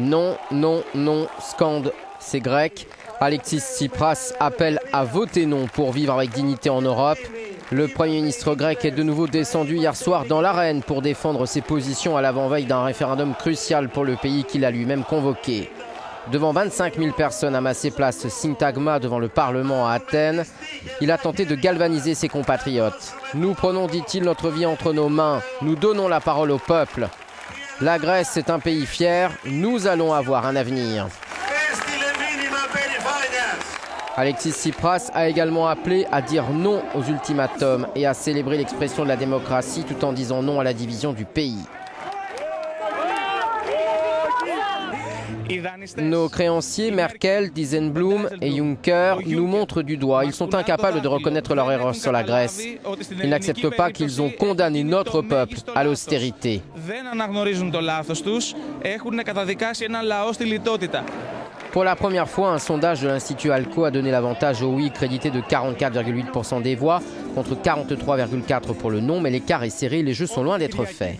Non, non, non, scande ces Grecs. Alexis Tsipras appelle à voter non pour vivre avec dignité en Europe. Le Premier ministre grec est de nouveau descendu hier soir dans l'arène pour défendre ses positions à l'avant-veille d'un référendum crucial pour le pays qu'il a lui-même convoqué. Devant 25 000 personnes amassées place Syntagma devant le Parlement à Athènes, il a tenté de galvaniser ses compatriotes. Nous prenons, dit-il, notre vie entre nos mains. Nous donnons la parole au peuple. La Grèce est un pays fier. Nous allons avoir un avenir. Alexis Tsipras a également appelé à dire non aux ultimatums et à célébrer l'expression de la démocratie tout en disant non à la division du pays. Nos créanciers, Merkel, Dieselblum et Juncker, nous montrent du doigt. Ils sont incapables de reconnaître leur erreur sur la Grèce. Ils n'acceptent pas qu'ils ont condamné notre peuple à l'austérité. Pour la première fois, un sondage de l'Institut Alco a donné l'avantage au oui, crédité de 44,8% des voix, contre 43,4% pour le non, mais l'écart est serré, les jeux sont loin d'être faits.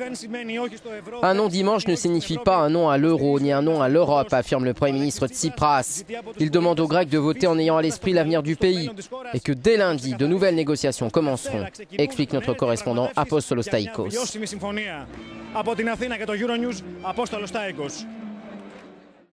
Un non dimanche ne signifie pas un non à l'euro, ni un non à l'Europe, affirme le Premier ministre Tsipras. Il demande aux Grecs de voter en ayant à l'esprit l'avenir du pays, et que dès lundi, de nouvelles négociations commenceront, explique notre correspondant Apostolos Taïkos.